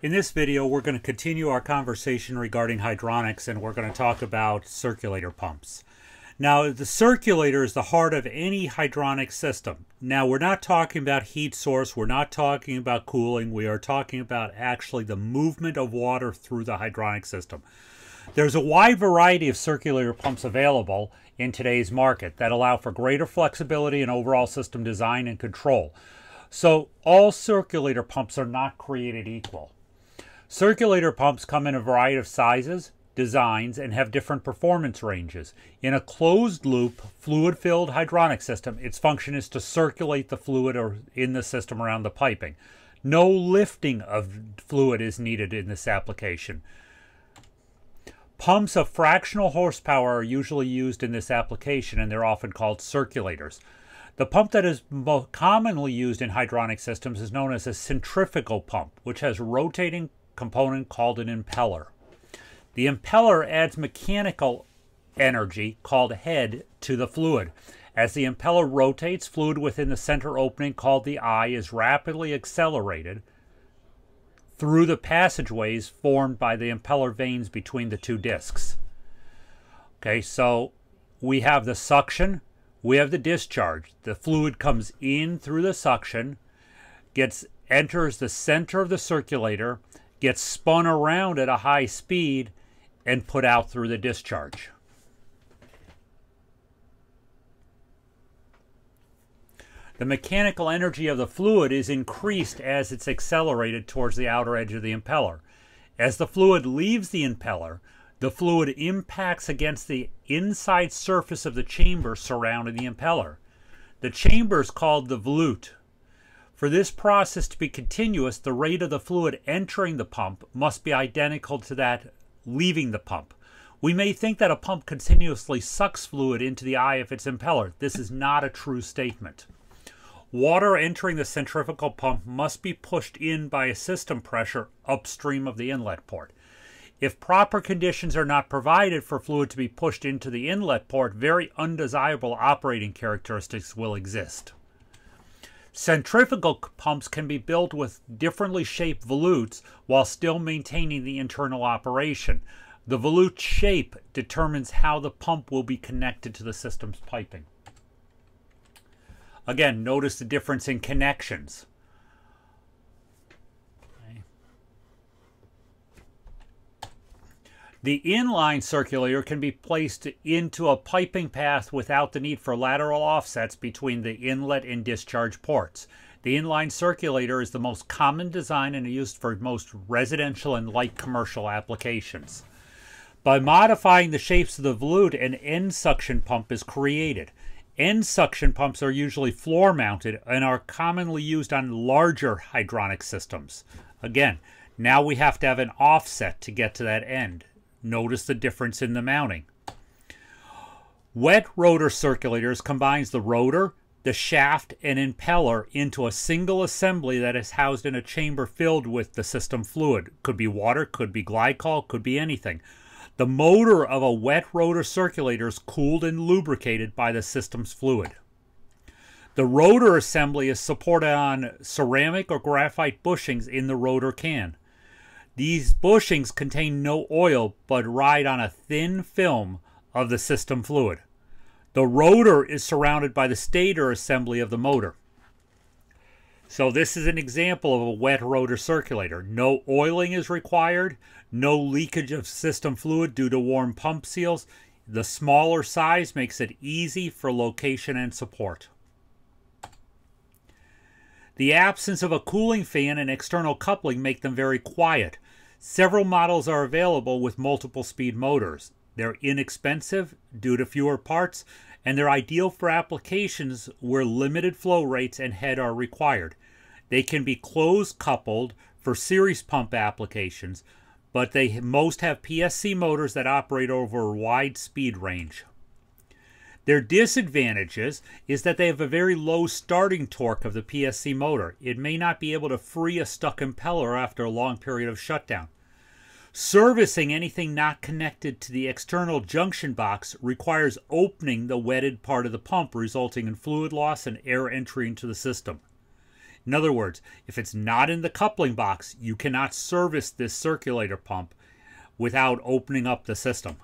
In this video, we're going to continue our conversation regarding hydronics and we're going to talk about circulator pumps. Now, the circulator is the heart of any hydronic system. Now, we're not talking about heat source, we're not talking about cooling, we are talking about actually the movement of water through the hydronic system. There's a wide variety of circulator pumps available in today's market that allow for greater flexibility in overall system design and control. So, all circulator pumps are not created equal. Circulator pumps come in a variety of sizes, designs, and have different performance ranges. In a closed loop, fluid filled hydronic system, its function is to circulate the fluid or in the system around the piping. No lifting of fluid is needed in this application. Pumps of fractional horsepower are usually used in this application and they're often called circulators. The pump that is most commonly used in hydronic systems is known as a centrifugal pump, which has rotating component called an impeller. The impeller adds mechanical energy called head to the fluid. As the impeller rotates, fluid within the center opening called the eye is rapidly accelerated through the passageways formed by the impeller vanes between the two discs. Okay, so we have the suction, we have the discharge. The fluid comes in through the suction, gets enters the center of the circulator, gets spun around at a high speed and put out through the discharge. The mechanical energy of the fluid is increased as it's accelerated towards the outer edge of the impeller. As the fluid leaves the impeller, the fluid impacts against the inside surface of the chamber surrounding the impeller. The chamber is called the volute. For this process to be continuous, the rate of the fluid entering the pump must be identical to that leaving the pump. We may think that a pump continuously sucks fluid into the eye of its impeller. This is not a true statement. Water entering the centrifugal pump must be pushed in by a system pressure upstream of the inlet port. If proper conditions are not provided for fluid to be pushed into the inlet port, very undesirable operating characteristics will exist. Centrifugal pumps can be built with differently shaped volutes while still maintaining the internal operation. The volute shape determines how the pump will be connected to the system's piping. Again, notice the difference in connections. The inline circulator can be placed into a piping path without the need for lateral offsets between the inlet and discharge ports. The inline circulator is the most common design and used for most residential and light commercial applications. By modifying the shapes of the volute, an end suction pump is created. End suction pumps are usually floor mounted and are commonly used on larger hydronic systems. Again, now we have to have an offset to get to that end. Notice the difference in the mounting. Wet rotor circulators combines the rotor, the shaft, and impeller into a single assembly that is housed in a chamber filled with the system fluid. Could be water, could be glycol, could be anything. The motor of a wet rotor circulator is cooled and lubricated by the system's fluid. The rotor assembly is supported on ceramic or graphite bushings in the rotor can. These bushings contain no oil but ride on a thin film of the system fluid. The rotor is surrounded by the stator assembly of the motor. So this is an example of a wet rotor circulator. No oiling is required, no leakage of system fluid due to warm pump seals. The smaller size makes it easy for location and support. The absence of a cooling fan and external coupling make them very quiet. Several models are available with multiple speed motors. They're inexpensive due to fewer parts, and they're ideal for applications where limited flow rates and head are required. They can be close coupled for series pump applications, but they most have PSC motors that operate over a wide speed range. Their disadvantages is that they have a very low starting torque of the PSC motor. It may not be able to free a stuck impeller after a long period of shutdown. Servicing anything not connected to the external junction box requires opening the wetted part of the pump, resulting in fluid loss and air entry into the system. In other words, if it's not in the coupling box, you cannot service this circulator pump without opening up the system.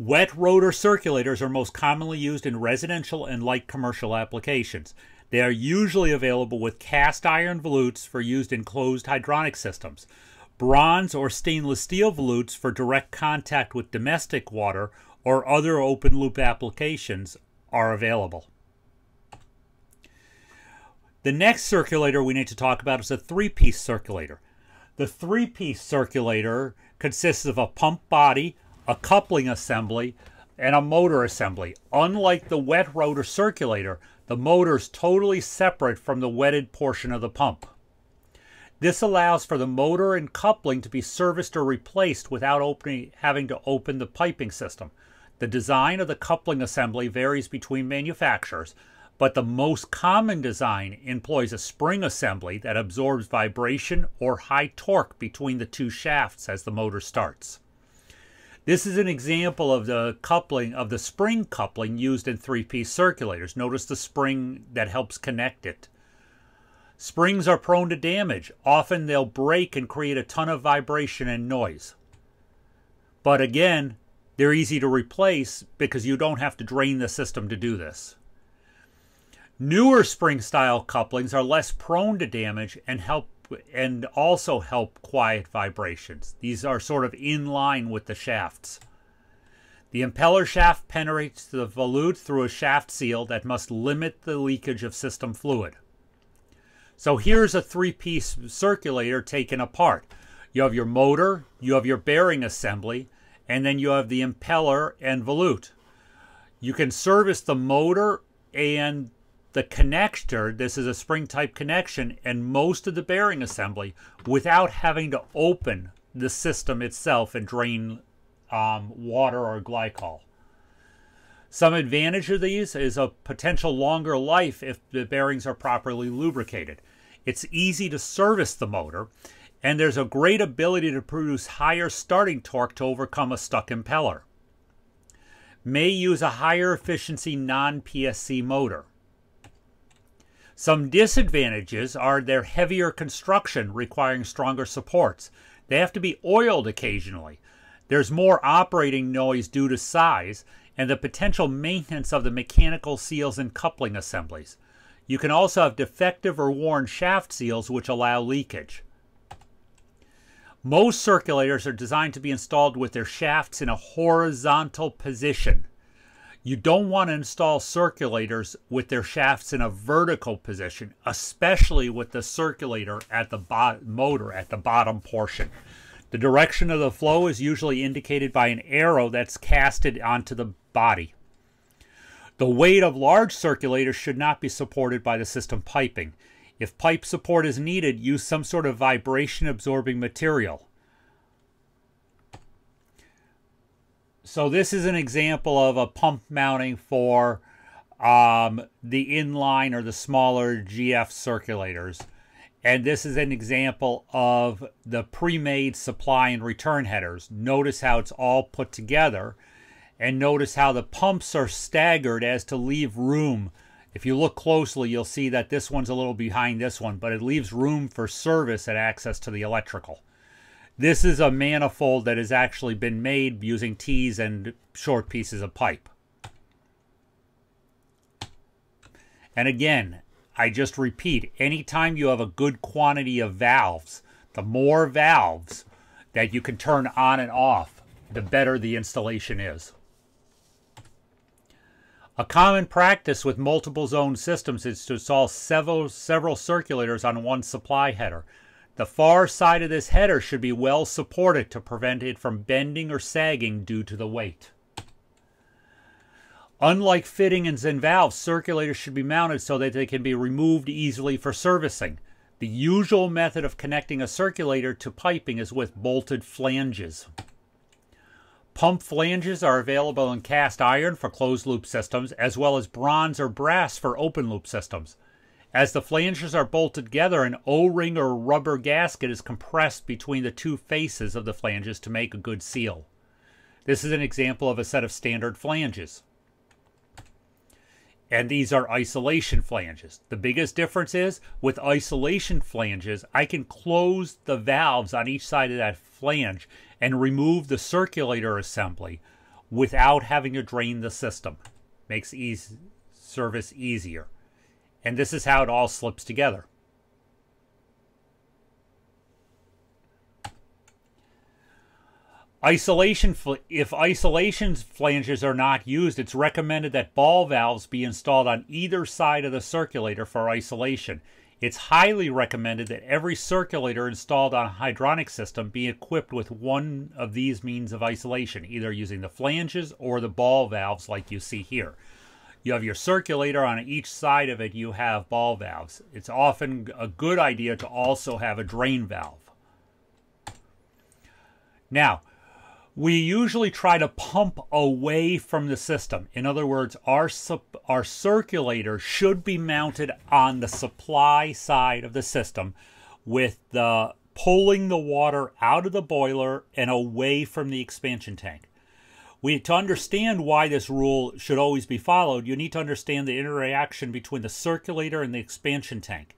Wet rotor circulators are most commonly used in residential and light commercial applications. They are usually available with cast iron volutes for used in closed hydronic systems. Bronze or stainless steel volutes for direct contact with domestic water or other open loop applications are available. The next circulator we need to talk about is a three-piece circulator. The three-piece circulator consists of a pump body, a coupling assembly, and a motor assembly. Unlike the wet rotor circulator, the motor is totally separate from the wetted portion of the pump. This allows for the motor and coupling to be serviced or replaced without opening, having to open the piping system. The design of the coupling assembly varies between manufacturers, but the most common design employs a spring assembly that absorbs vibration or high torque between the two shafts as the motor starts. This is an example of the coupling of the spring coupling used in three-piece circulators. Notice the spring that helps connect it. Springs are prone to damage. Often they'll break and create a ton of vibration and noise. But again, they're easy to replace because you don't have to drain the system to do this. Newer spring style couplings are less prone to damage and help and also help quiet vibrations. These are sort of in line with the shafts. The impeller shaft penetrates the volute through a shaft seal that must limit the leakage of system fluid. So here's a three-piece circulator taken apart. You have your motor, you have your bearing assembly, and then you have the impeller and volute. You can service the motor and the connector, this is a spring type connection, and most of the bearing assembly without having to open the system itself and drain um, water or glycol. Some advantage of these is a potential longer life if the bearings are properly lubricated. It's easy to service the motor, and there's a great ability to produce higher starting torque to overcome a stuck impeller. May use a higher efficiency non-PSC motor. Some disadvantages are their heavier construction requiring stronger supports. They have to be oiled occasionally. There's more operating noise due to size and the potential maintenance of the mechanical seals and coupling assemblies. You can also have defective or worn shaft seals which allow leakage. Most circulators are designed to be installed with their shafts in a horizontal position. You don't want to install circulators with their shafts in a vertical position, especially with the circulator at the motor at the bottom portion. The direction of the flow is usually indicated by an arrow that's casted onto the body. The weight of large circulators should not be supported by the system piping. If pipe support is needed, use some sort of vibration absorbing material. So this is an example of a pump mounting for um, the inline or the smaller GF circulators. And this is an example of the pre-made supply and return headers. Notice how it's all put together. And notice how the pumps are staggered as to leave room. If you look closely, you'll see that this one's a little behind this one, but it leaves room for service and access to the electrical. This is a manifold that has actually been made using T's and short pieces of pipe. And again, I just repeat, anytime you have a good quantity of valves, the more valves that you can turn on and off, the better the installation is. A common practice with multiple zone systems is to install several, several circulators on one supply header. The far side of this header should be well supported to prevent it from bending or sagging due to the weight. Unlike fittings and valves, circulators should be mounted so that they can be removed easily for servicing. The usual method of connecting a circulator to piping is with bolted flanges. Pump flanges are available in cast iron for closed loop systems, as well as bronze or brass for open loop systems. As the flanges are bolted together, an O-ring or rubber gasket is compressed between the two faces of the flanges to make a good seal. This is an example of a set of standard flanges. And these are isolation flanges. The biggest difference is with isolation flanges, I can close the valves on each side of that flange and remove the circulator assembly without having to drain the system. Makes easy, service easier. And this is how it all slips together. Isolation if isolation flanges are not used, it's recommended that ball valves be installed on either side of the circulator for isolation. It's highly recommended that every circulator installed on a hydronic system be equipped with one of these means of isolation, either using the flanges or the ball valves like you see here. You have your circulator on each side of it, you have ball valves. It's often a good idea to also have a drain valve. Now, we usually try to pump away from the system. In other words, our, our circulator should be mounted on the supply side of the system with the pulling the water out of the boiler and away from the expansion tank. We to understand why this rule should always be followed, you need to understand the interaction between the circulator and the expansion tank.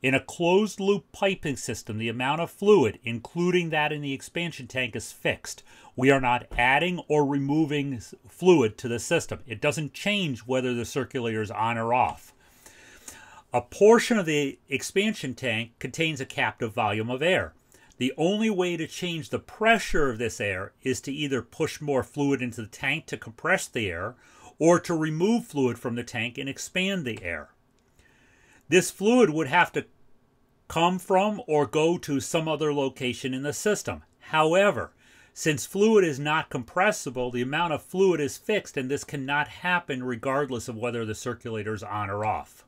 In a closed loop piping system, the amount of fluid, including that in the expansion tank, is fixed. We are not adding or removing fluid to the system. It doesn't change whether the circulator is on or off. A portion of the expansion tank contains a captive volume of air. The only way to change the pressure of this air is to either push more fluid into the tank to compress the air or to remove fluid from the tank and expand the air. This fluid would have to come from or go to some other location in the system. However, since fluid is not compressible, the amount of fluid is fixed and this cannot happen regardless of whether the circulator is on or off.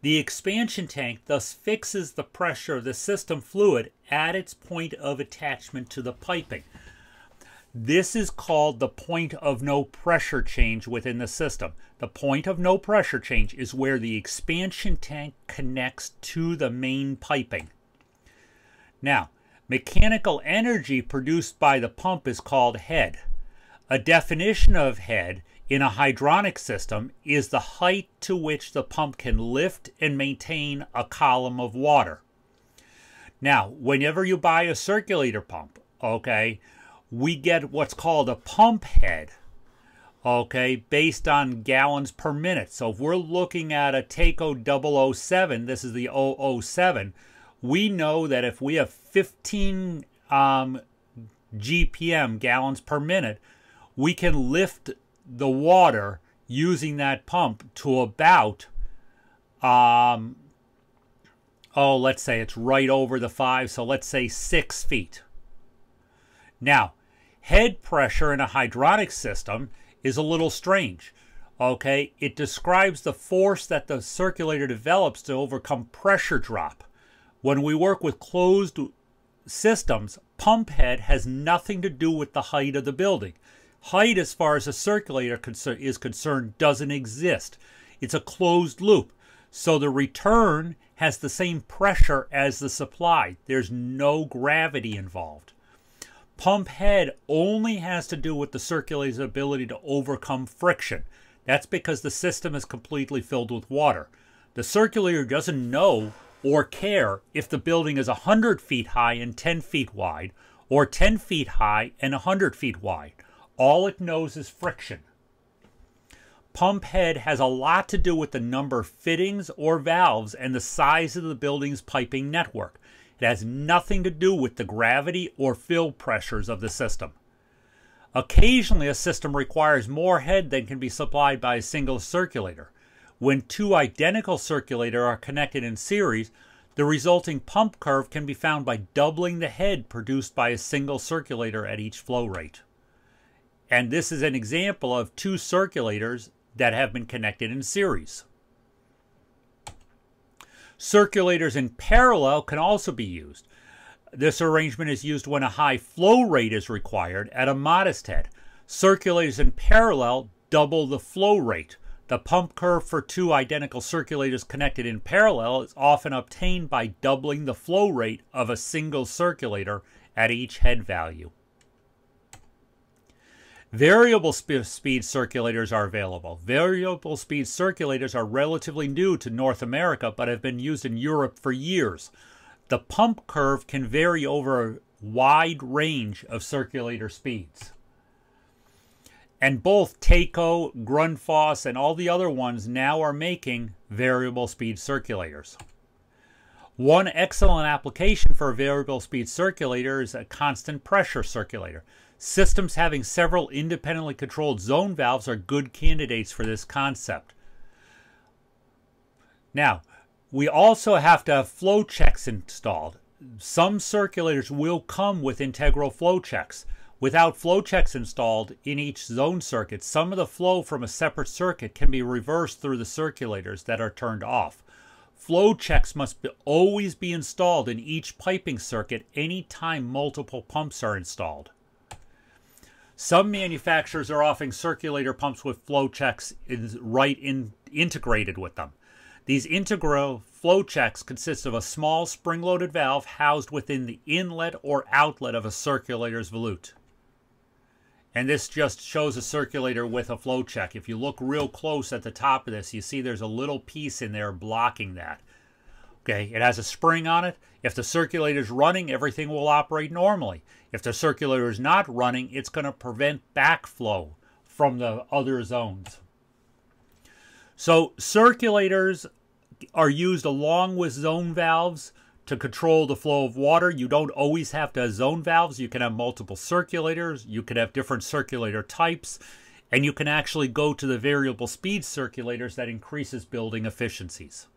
The expansion tank thus fixes the pressure of the system fluid at its point of attachment to the piping. This is called the point of no pressure change within the system. The point of no pressure change is where the expansion tank connects to the main piping. Now, mechanical energy produced by the pump is called head. A definition of head in a hydronic system is the height to which the pump can lift and maintain a column of water. Now, whenever you buy a circulator pump, okay, we get what's called a pump head, okay, based on gallons per minute. So if we're looking at a Taco 007, this is the 007, we know that if we have 15 um, GPM, gallons per minute, we can lift the water using that pump to about, um, oh, let's say it's right over the five, so let's say six feet. Now, Head pressure in a hydronic system is a little strange. Okay, it describes the force that the circulator develops to overcome pressure drop. When we work with closed systems, pump head has nothing to do with the height of the building. Height, as far as a circulator is concerned, doesn't exist. It's a closed loop. So the return has the same pressure as the supply. There's no gravity involved. Pump head only has to do with the circulator's ability to overcome friction. That's because the system is completely filled with water. The circulator doesn't know or care if the building is 100 feet high and 10 feet wide, or 10 feet high and 100 feet wide. All it knows is friction. Pump head has a lot to do with the number of fittings or valves and the size of the building's piping network. It has nothing to do with the gravity or fill pressures of the system. Occasionally, a system requires more head than can be supplied by a single circulator. When two identical circulators are connected in series, the resulting pump curve can be found by doubling the head produced by a single circulator at each flow rate. And this is an example of two circulators that have been connected in series. Circulators in parallel can also be used. This arrangement is used when a high flow rate is required at a modest head. Circulators in parallel double the flow rate. The pump curve for two identical circulators connected in parallel is often obtained by doubling the flow rate of a single circulator at each head value. Variable sp- speed circulators are available. Variable speed circulators are relatively new to North America but have been used in Europe for years. The pump curve can vary over a wide range of circulator speeds. And both Taco, Grundfos, and all the other ones now are making variable speed circulators. One excellent application for a variable speed circulator is a constant pressure circulator. Systems having several independently controlled zone valves are good candidates for this concept. Now, we also have to have flow checks installed. Some circulators will come with integral flow checks. Without flow checks installed in each zone circuit, some of the flow from a separate circuit can be reversed through the circulators that are turned off. Flow checks must be, always be installed in each piping circuit anytime multiple pumps are installed. Some manufacturers are offering circulator pumps with flow checks in, right in, integrated with them. These integral flow checks consist of a small spring loaded valve housed within the inlet or outlet of a circulator's volute. And this just shows a circulator with a flow check. If you look real close at the top of this, you see there's a little piece in there blocking that. Okay, it has a spring on it. If the circulator is running, everything will operate normally. If the circulator is not running, it's going to prevent backflow from the other zones. So circulators are used along with zone valves to control the flow of water. You don't always have to have zone valves. You can have multiple circulators. You can have different circulator types. And you can actually go to the variable speed circulators that increases building efficiencies.